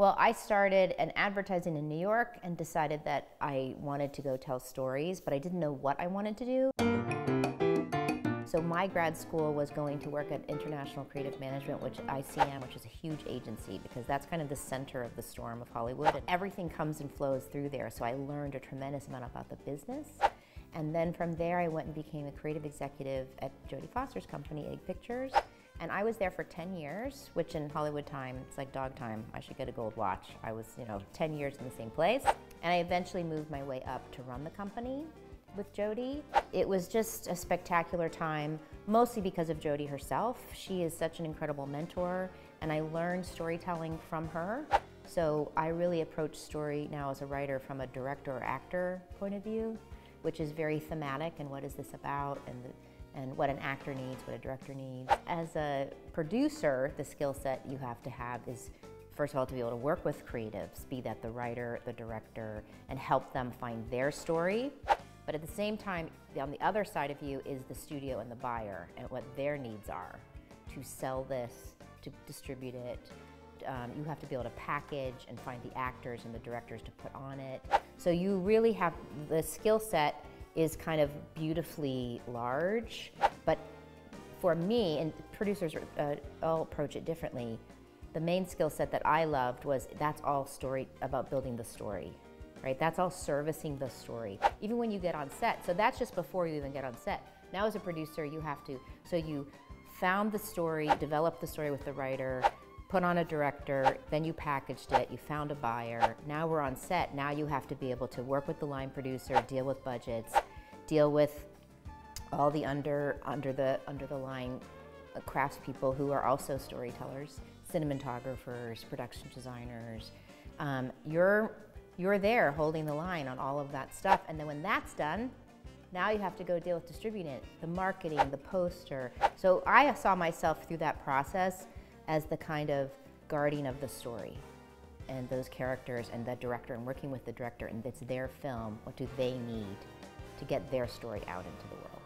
Well, I started an advertising in New York and decided that I wanted to go tell stories, but I didn't know what I wanted to do. So my grad school was going to work at International Creative Management, which ICM, which is a huge agency because that's kind of the center of the storm of Hollywood. And everything comes and flows through there. So I learned a tremendous amount about the business. And then from there, I went and became a creative executive at Jodie Foster's company, Egg Pictures. And I was there for 10 years, which in Hollywood time, it's like dog time. I should get a gold watch. I was, you know, 10 years in the same place. And I eventually moved my way up to run the company with Jodie. It was just a spectacular time, mostly because of Jodie herself. She is such an incredible mentor, and I learned storytelling from her. So I really approach story now as a writer from a director or actor point of view, which is very thematic and what is this about and the, and what an actor needs, what a director needs. As a producer, the skill set you have to have is first of all to be able to work with creatives, be that the writer, the director, and help them find their story. But at the same time, on the other side of you is the studio and the buyer and what their needs are to sell this, to distribute it. Um, you have to be able to package and find the actors and the directors to put on it. So you really have the skill set is kind of beautifully large, but for me, and producers uh, all approach it differently, the main skill set that I loved was that's all story about building the story, right? That's all servicing the story, even when you get on set. So that's just before you even get on set. Now as a producer, you have to, so you found the story, developed the story with the writer, put on a director, then you packaged it, you found a buyer. Now we're on set. Now you have to be able to work with the line producer, deal with budgets, deal with all the under under the under the line uh, craftspeople who are also storytellers, cinematographers, production designers. Um, you're you're there holding the line on all of that stuff, and then when that's done, now you have to go deal with distributing it, the marketing, the poster. So I saw myself through that process as the kind of guardian of the story and those characters and the director and working with the director and it's their film, what do they need to get their story out into the world?